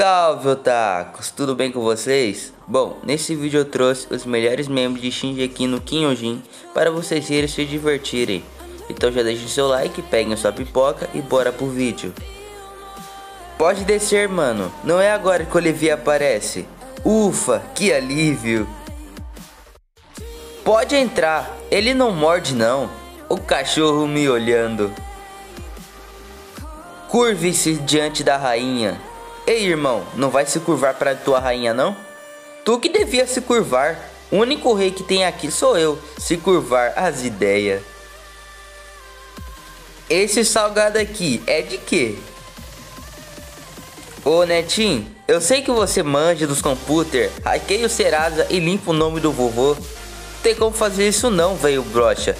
Salve otakus, tudo bem com vocês? Bom, nesse vídeo eu trouxe os melhores membros de Shinji no Kyojin para vocês irem se divertirem. Então já deixem seu like, peguem sua pipoca e bora pro vídeo. Pode descer, mano, não é agora que o Olivia aparece. Ufa, que alívio. Pode entrar, ele não morde não. O cachorro me olhando. Curve-se diante da rainha. Ei, irmão, não vai se curvar para tua rainha, não? Tu que devia se curvar. O único rei que tem aqui sou eu. Se curvar as ideias. Esse salgado aqui é de quê? Ô Netinho, eu sei que você manja dos computers, hackeia o Serasa e limpa o nome do vovô. Tem como fazer isso não, veio brocha.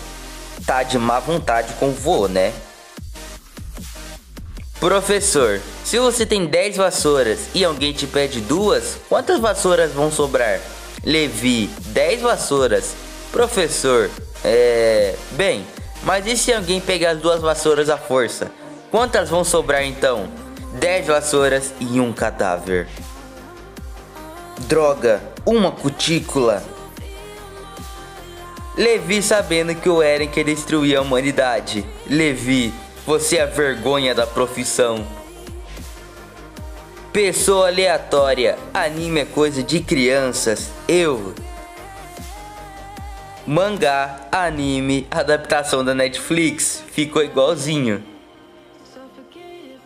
Tá de má vontade com o vô, né? Professor, se você tem 10 vassouras e alguém te pede duas, quantas vassouras vão sobrar? Levi, 10 vassouras. Professor, é. Bem, mas e se alguém pegar as duas vassouras à força? Quantas vão sobrar então? 10 vassouras e um cadáver. Droga, uma cutícula. Levi sabendo que o Eren quer destruir a humanidade. Levi, você é a vergonha da profissão. Pessoa aleatória. Anime é coisa de crianças. Eu. Mangá, anime, adaptação da Netflix. Ficou igualzinho.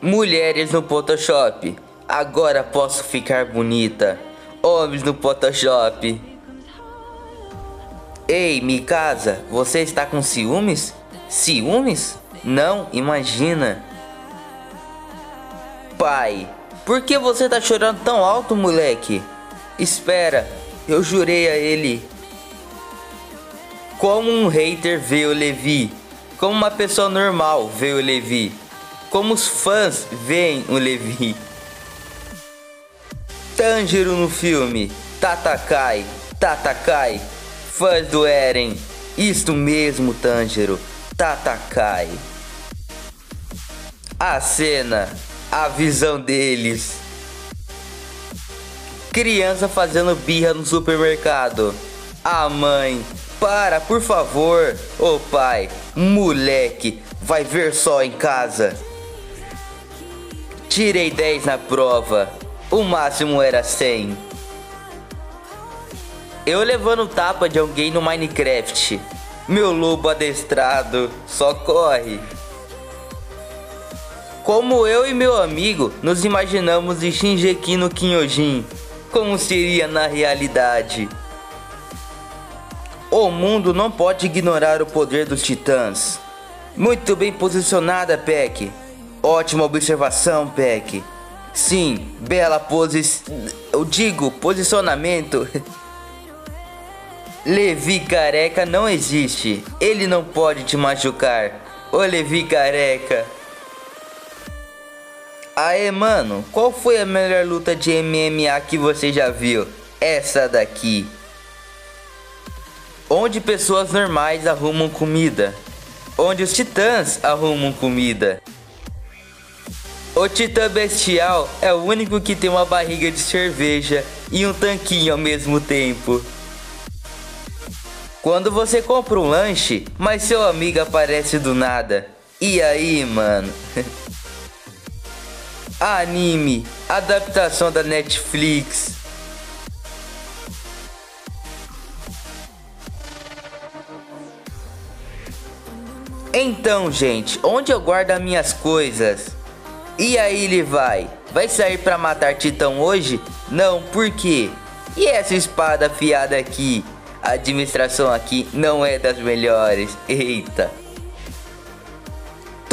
Mulheres no Photoshop. Agora posso ficar bonita. Homens no Photoshop. Ei, Mikasa, você está com ciúmes? Ciúmes? Não, imagina. Pai, por que você tá chorando tão alto, moleque? Espera, eu jurei a ele. Como um hater vê o Levi. Como uma pessoa normal vê o Levi. Como os fãs veem o Levi. Tanjiro no filme. Tatakai, Tatakai. Fãs do Eren. Isto mesmo, Tanjiro. Tatakai a cena, a visão deles. Criança fazendo birra no supermercado. A mãe, para, por favor. Ô pai, moleque, vai ver só em casa. Tirei 10 na prova. O máximo era 100. Eu levando tapa de alguém no Minecraft. Meu lobo adestrado só corre. Como eu e meu amigo nos imaginamos de Shinjeki no Kyojin, como seria na realidade? O mundo não pode ignorar o poder dos titãs. Muito bem posicionada, Peck. Ótima observação, Peck. Sim, bela pose. Eu digo, posicionamento. Levi careca não existe. Ele não pode te machucar. Ô Levi careca. Aê, mano, qual foi a melhor luta de MMA que você já viu? Essa daqui. Onde pessoas normais arrumam comida. Onde os titãs arrumam comida. O titã bestial é o único que tem uma barriga de cerveja e um tanquinho ao mesmo tempo. Quando você compra um lanche, mas seu amigo aparece do nada. E aí, mano? anime, adaptação da Netflix. Então, gente, onde eu guardo as minhas coisas? E aí ele vai? Vai sair para matar Titão hoje? Não, por quê? E essa espada afiada aqui? A administração aqui não é das melhores. Eita.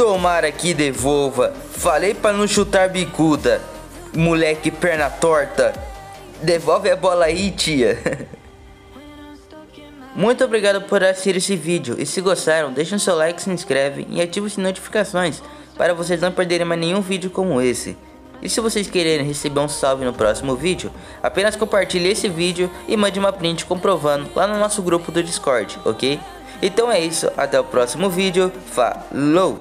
Tomara que devolva. Falei para não chutar bicuda. Moleque perna torta. Devolve a bola aí, tia. Muito obrigado por assistir esse vídeo. E se gostaram, deixem seu like, se inscreve e ative as notificações para vocês não perderem mais nenhum vídeo como esse. E se vocês quererem receber um salve no próximo vídeo, apenas compartilhe esse vídeo e mande uma print comprovando lá no nosso grupo do Discord, ok? Então é isso, até o próximo vídeo, falou!